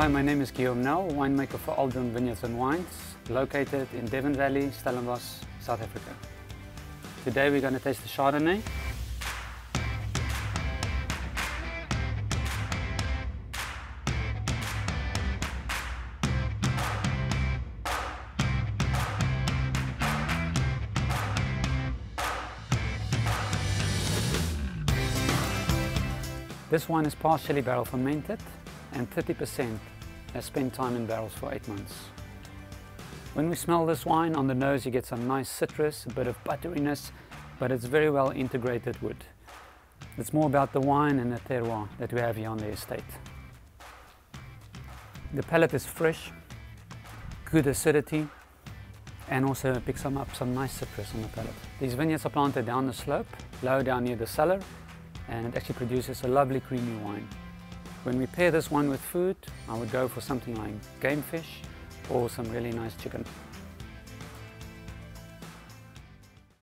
Hi, my name is Guillaume Nel, winemaker for Aaldering Vineyards and Wines, located in Devon Valley, Stellenbosch, South Africa. Today we're going to taste the Chardonnay. This wine is partially barrel fermented and 30% has spent time in barrels for eight months. When we smell this wine on the nose you get some nice citrus, a bit of butteriness, but it's very well integrated wood. It's more about the wine and the terroir that we have here on the estate. The palate is fresh, good acidity, and also picks up some nice citrus on the palate. These vineyards are planted down the slope, low down near the cellar, and it actually produces a lovely creamy wine. When we pair this one with food, I would go for something like game fish or some really nice chicken.